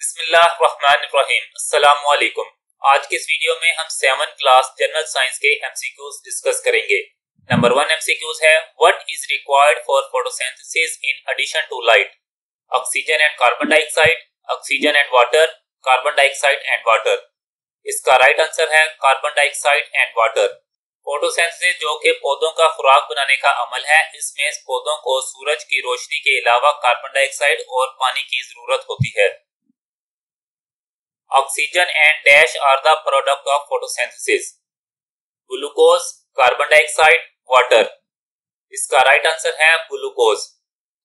बिस्मिल्लाहिर्रहमानिर्रहीम। आज के इस वीडियो में हम सेवन क्लास जनरल साइंस के एमसीक्यूज डिस्कस करेंगे। नंबर वन एमसीक्यूज है what is required for photosynthesis in addition to light oxygen and carbon dioxide oxygen and water carbon dioxide and water इसका राइट आंसर है carbon dioxide and water photosynthesis जो कि पौधों का खुराक बनाने का अमल है, इसमें पौधों को सूरज की रोशनी के अलावा कार्बन डाइऑक्साइड और पानी की ज़रूरत होती है। Oxygen and dash are the product of photosynthesis glucose carbon dioxide water इसका राइट आंसर है ग्लूकोज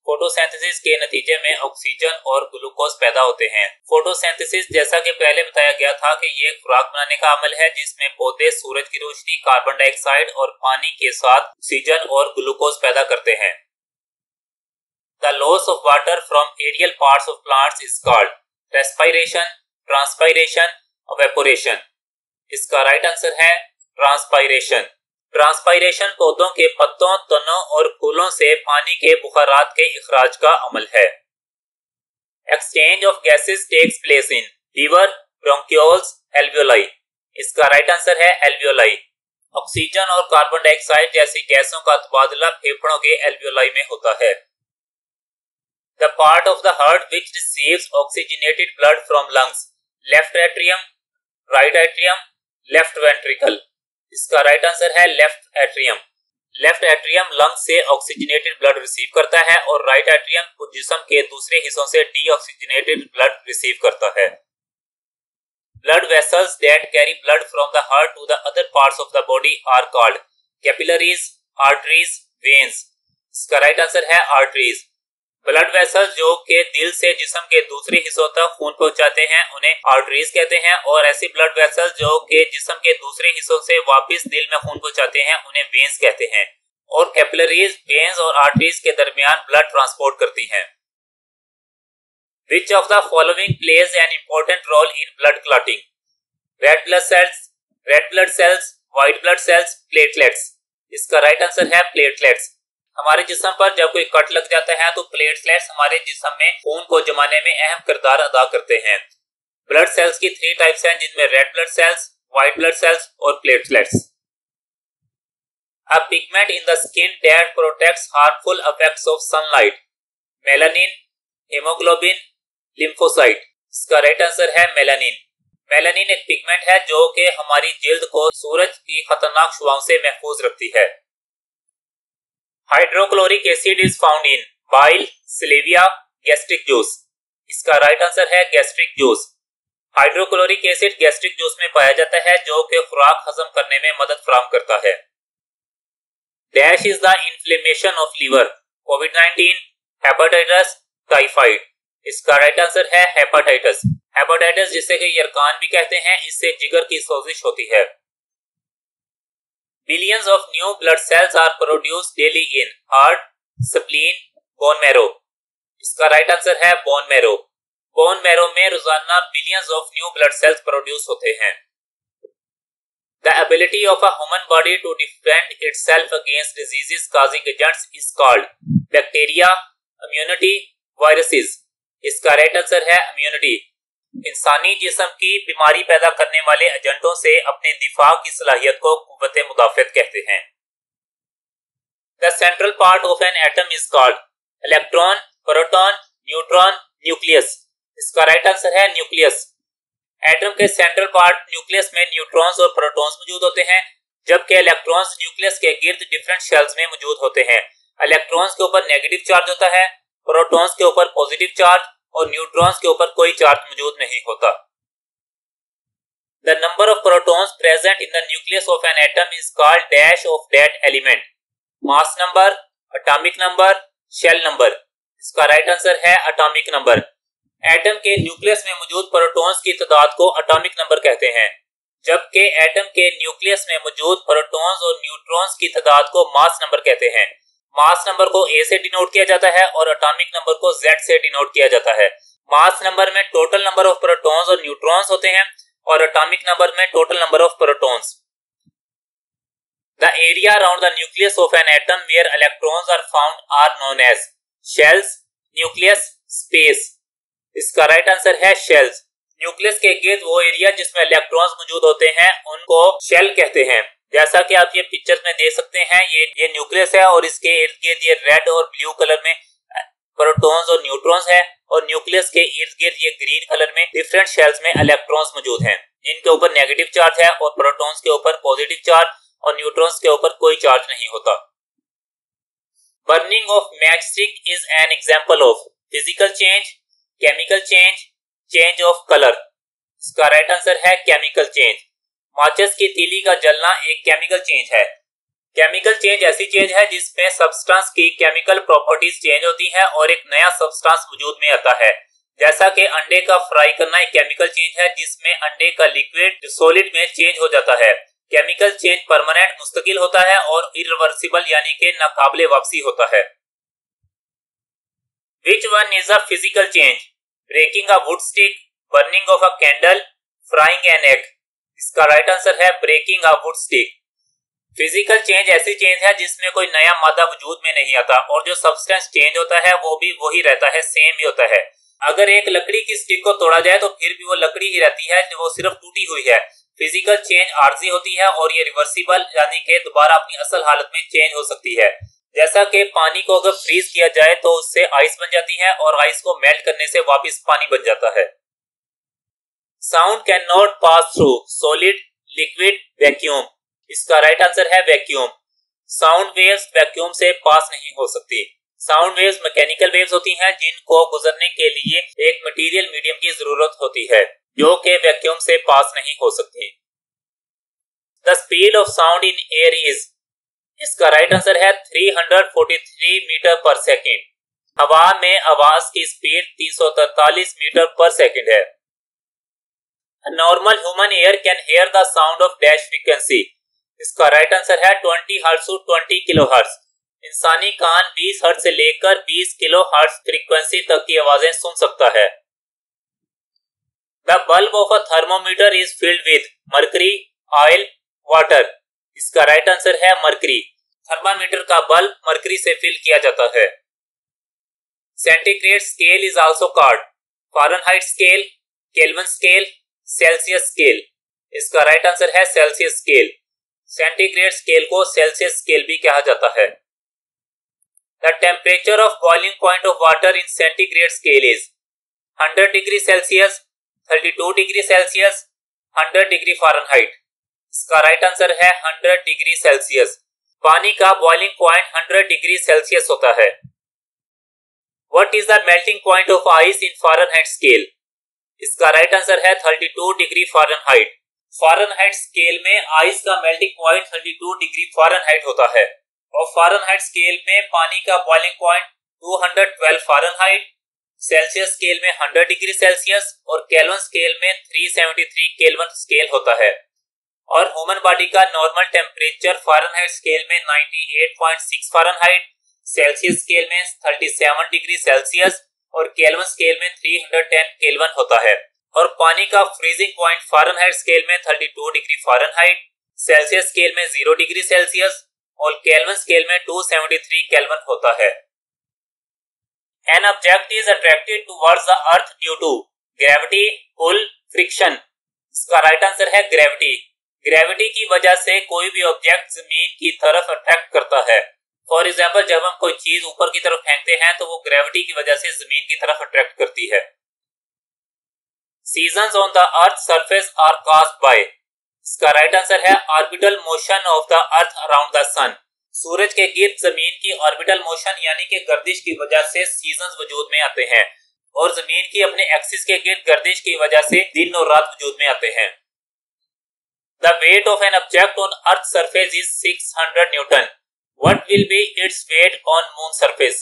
फोटोसिंथेसिस के नतीजे में ऑक्सीजन और ग्लूकोज पैदा होते हैं। फोटोसिंथेसिस जैसा कि पहले बताया गया था कि ये खुराक बनाने का अमल है, जिसमें पौधे सूरज की रोशनी कार्बन डाइऑक्साइड और पानी के साथ ऑक्सीजन और ग्लूकोज पैदा करते हैं। The loss of water from aerial parts of plants is called respiration transpiration evaporation इसका राइट आंसर है ट्रांसपायरेशन ट्रांसपायरेशन पौधों के पत्तों, तनों और फूलों से पानी के बुखारात के अखराज का अमल है। Exchange of gases takes place in liver bronchioles alveoli इसका राइट आंसर है एल्वियोलाई ऑक्सीजन और कार्बन डाइऑक्साइड जैसी गैसों का तबादला फेफड़ों के एल्वियोलाई में होता है। The part of the heart which receives oxygenated blood from lungs left atrium right atrium left ventricle इसका राइट आंसर है left atrium left atrium lung से ऑक्सीजनेटेड ब्लड रिसीव करता है और राइट एट्रियम जिसम के दूसरे हिस्सों से डीऑक्सीजनेटेड ब्लड रिसीव करता है। Blood vessels that carry blood from the heart to the other parts of the body are called capillaries arteries veins इसका राइट आंसर है आर्टरीज ब्लड वेसल जो के दिल से जिसम के दूसरे हिस्सों तक खून पहुंचाते हैं उन्हें आर्टरीज कहते हैं और ऐसी ब्लड वेसल जो के जिसम के दूसरे हिस्सों से वापस दिल में खून पहुंचाते हैं उन्हें वेन्स कहते हैं और कैपिलरीज वेन्स और आर्टरीज के दरमियान ब्लड ट्रांसपोर्ट करती हैं which of the following plays an important role in blood clotting? Red blood cells red blood cells white blood cells, platelets. इसका राइट आंसर है प्लेटलेट्स हमारे जिसम पर जब कोई कट लग जाता है तो प्लेटलेट्स हमारे जिसम में, खून को जमाने में अहम किरदार अदा करते हैं। ब्लड सेल्स की थ्री टाइप्स हैं, जिनमें red blood cells white blood cells और platelets a pigment in the skin that protects harmful effects of sunlight melanin haemoglobin lymphocyte इसका राइट आंसर है मेलानिन मेलानिन एक पिगमेंट है जो कि हमारी जिल्द को सूरज की खतरनाक शुआओं से महफूज रखती है। Hydrochloric acid is found in bile saliva gastric juice इसका राइट आंसर है gastric juice hydrochloric acid gastric juice में पाया जाता है जो कि खुराक हजम करने में मदद फराम करता है। Dash is the inflammation of liver COVID 19 hepatitis typhoid इसका राइट आंसर है हेपाटाइटिस हेपाटाइटिस जिसे कि यरकान भी कहते हैं, इससे जिगर की सोजिश होती है। Billions of new blood cells are produced daily in heart, spleen, bone marrow. इसका राइट आंसर है बोन मैरो बोन मैरो में रोज़ाना billions of new blood cells produce होते हैं। The ability of a human body to defend itself against diseases causing agents is called bacteria immunity viruses इसका right answer है immunity इंसानी जिसम की बीमारी पैदा करने वाले एजेंटों से अपने दिफा की सलाहियत को कुत मुदाफत कहते हैं। The central part of an atom is called electron proton neutron nucleus इसका राइट आंसर है न्यूक्लियस एटम के सेंट्रल पार्ट न्यूक्लियस में न्यूट्रॉन्स और प्रोटॉन्स मौजूद होते हैं, जबकि इलेक्ट्रॉन्स न्यूक्लियस के गिर्द डिफरेंट शेल्स में मौजूद होते हैं। इलेक्ट्रॉन्स के ऊपर नेगेटिव चार्ज होता है प्रोटॉन्स के ऊपर पॉजिटिव चार्ज और न्यूट्रॉन्स के ऊपर कोई चार्ज मौजूद नहीं होता। The number of protons present in the nucleus of an atom is called dash of that element mass number atomic number shell number इसका राइट आंसर है एटॉमिक नंबर एटम के न्यूक्लियस में मौजूद प्रोटॉन्स की तादाद को एटॉमिक नंबर कहते हैं। जबकि एटम के न्यूक्लियस में मौजूद प्रोटॉन्स और न्यूट्रॉन्स की तादाद को मास नंबर कहते हैं। मास नंबर को ए से डिनोट किया जाता है और अटोमिक नंबर को जेड से डिनोट किया जाता है। मास नंबर में टोटल नंबर ऑफ़ प्रोटॉन्स और न्यूट्रॉन्स होते हैं और अटोमिक नंबर में total number of protons the area around the nucleus of an atom where electrons are found are known as shells nucleus space इसका right answer है shells nucleus के गिर्द वो एरिया जिसमें इलेक्ट्रॉन्स मौजूद होते हैं, उनको शेल कहते हैं। जैसा कि आप ये पिक्चर में देख सकते हैं, ये ये न्यूक्लियस है और इसके इर्द गिर्द ये रेड और ब्लू कलर में प्रोटॉन्स और न्यूट्रॉन्स है और न्यूक्लियस के इर्द गिर्द ये ग्रीन कलर में डिफरेंट शेल्स में इलेक्ट्रॉन्स मौजूद हैं। जिनके ऊपर नेगेटिव चार्ज है और प्रोटॉन्स के ऊपर पॉजिटिव चार्ज और न्यूट्रॉन्स के ऊपर कोई चार्ज नहीं होता। Burning of match stick is an example of physical change chemical change change of colour इसका राइट आंसर है केमिकल चेंज माचिस की तीली का जलना एक केमिकल चेंज है। केमिकल चेंज ऐसी चेंज है जिसमें सब्सटेंस की केमिकल प्रॉपर्टीज़ चेंज होती हैं और एक नया सब्सटेंस वजूद में आता है। जैसा कि अंडे का फ्राई करना एक केमिकल चेंज है जिसमें अंडे का लिक्विड सॉलिड में चेंज हो जाता है। केमिकल चेंज परमानेंट मुस्तकिल होता है और इरिवर्सिबल यानी कि नाकाबले वापसी होता है। Which one is a physical change breaking a wood stick burning of a candle frying an egg इसका राइट आंसर है breaking a wood stick physical change ऐसी चेंज है जिसमें कोई नया मादा वजूद में नहीं आता और जो सब्सटेंस चेंज होता है वो भी वही रहता है सेम ही होता है। अगर एक लकड़ी की स्टिक को तोड़ा जाए तो फिर भी वो लकड़ी ही रहती है वो सिर्फ़ टूटी हुई है। फ़िज़िकल चेंज आर्जी होती है और ये रिवर्सिबल यानी कि दोबारा अपनी असल हालत में चेंज हो सकती है। जैसा कि पानी को अगर फ्रीज किया जाए तो उससे आइस बन जाती है और आइस को मेल्ट करने से वापस पानी बन जाता है। Sound can not pass through solid liquid vacuum इसका राइट आंसर है वैक्यूम साउंड वेव्स वैक्यूम से पास नहीं हो सकती. साउंड वेव्स मैकेनिकल वेव्स होती हैं, जिनको गुजरने के लिए एक मटेरियल मीडियम की ज़रूरत होती है, जो कि वैक्यूम से पास नहीं हो सकती. The speed of sound in air is इसका राइट आंसर है 343 मीटर पर सेकेंड हवा में आवाज़ की स्पीड 343 मीटर पर सेकेंड है. Normal human ear can hear the sound of dash frequency इसका राइट आंसर है 20 हर्ट्ज टू 20 किलो हर्ट्ज इंसानी कान 20 हर्ट्ज से लेकर 20 किलो हर्ट्ज फ्रीक्वेंसी तक की आवाज़ें सुन सकता है। The bulb of a thermometer is filled with mercury oil water इसका राइट आंसर है मरकरी थर्मामीटर का बल्ब मरकरी से फिल किया जाता है। Centigrade scale is also called Fahrenheit scale Kelvin scale Celsius scale इसका राइट आंसर है Celsius scale centigrade scale को सेल्सियस स्केल भी कहा जाता है। The temperature of boiling point of water in centigrade scale is 100 degree Celsius 32 degree Celsius 100 degree Fahrenheit इसका right answer है 100 degree Celsius पानी का बॉइलिंग पॉइंट 100 डिग्री सेल्सियस होता है। What is the melting point of ice in Fahrenheit scale इसका right answer है 32 degree Fahrenheit Fahrenheit scale में ice का मेल्टिंग पॉइंट 32 डिग्री फारेनहाइट होता है। और फारेनहाइट स्केल में पानी का boiling point 212 Fahrenheit Celsius scale में 100 डिग्री सेल्सियस और केल्विन स्केल में 373 केल्विन स्केल होता है। और ह्यूमन बॉडी का नॉर्मल टेम्परेचर फारेनहाइट स्केल में 98.6 फारेनहाइट सेल्सियस स्केल में 37 डिग्री सेल्सियस और केल्विन स्केल में 310 केल्विन होता है। और पानी का फ्रीजिंग पॉइंट फारेनहाइट स्केल में 32 डिग्री फारेनहाइट सेल्सियस स्केल में 0 डिग्री सेल्सियस और केल्विन स्केल में 273 केल्विन होता है। An object is attracted towards the earth due to gravity pull friction इसका राइट आंसर है ग्रेविटी ग्रेविटी की वजह से कोई भी ऑब्जेक्ट ज़मीन की तरफ़ अट्रैक्ट करता है। फॉर एग्ज़ाम्पल जब हम कोई चीज़ ऊपर की तरफ़ फेंकते हैं तो वो ग्रेविटी की वजह से ज़मीन की तरफ़ अट्रैक्ट करती है। Season on the earth surface are caused by इसका राइट आंसर है orbital motion of the earth around the sun सूरज के गिर्द ज़मीन की ऑर्बिटल मोशन यानी कि गर्दिश की वजह से सीज़न वजूद में आते हैं। और ज़मीन की अपने एक्सिस के गिर्द गर्दिश की वजह से दिन और रात वजूद में आते हैं। The weight of an object on Earth's surface is 600 Newton. What will be its weight on Moon surface?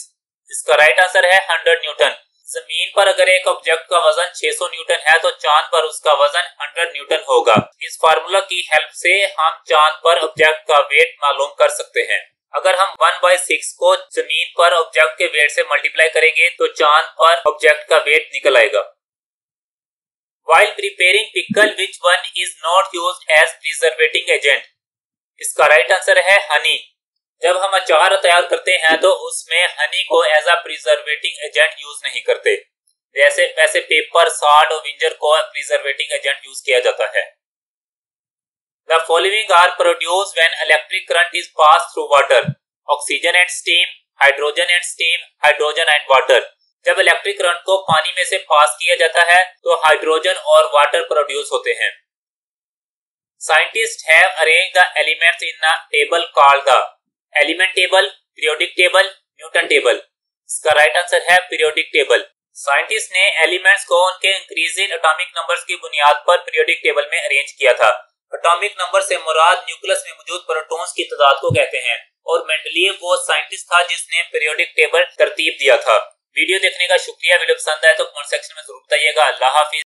इसका राइट आंसर है 100 न्यूटन ज़मीन पर अगर एक ऑब्जेक्ट का वज़न 600 न्यूटन है तो चाँद पर उसका वज़न 100 न्यूटन होगा। इस फार्मूला की हेल्प से हम चाँद पर ऑब्जेक्ट का वेट मालूम कर सकते हैं। अगर हम 1 बाई सिक्स को ज़मीन पर ऑब्जेक्ट के वेट से मल्टीप्लाई करेंगे तो चाँद पर ऑब्जेक्ट का वेट निकल आएगा। While preparing pickle which one is not use as preserving agent इसका राइट आंसर है हनी जब हम अचार तैयार करते हैं तो उसमें हनी को as a preserving agent use नहीं करते। जैसे, वैसे पेपर साल्ट और विंजर को प्रिजर्वेटिंग एजेंट यूज़ किया जाता है। The following are produce when electric current is pass through water oxygen and steam hydrogen and steam hydrogen and water जब इलेक्ट्रिक करंट को पानी में से पास किया जाता है तो हाइड्रोजन और वाटर प्रोड्यूस होते हैं। Scientist have arrange the elements in a table called the element table, periodic table, Newton table. इसका राइट आंसर है पीरियोडिक टेबल। साइंटिस्ट ने एलिमेंट्स को उनके इंक्रीजिंग एटॉमिक नंबर्स की बुनियाद पर पीरियोडिक टेबल में अरेंज किया था। एटॉमिक नंबर से मुराद न्यूक्लियस में मौजूद प्रोटॉन्स की तादाद को कहते हैं। और मेंडलीव वो साइंटिस्ट था जिसने पीरियोडिक टेबल तरतीब दिया था। वीडियो देखने का शुक्रिया। वीडियो पसंद आए तो कमेंट सेक्शन में ज़रूर बताइएगा। अल्लाह हाफिज।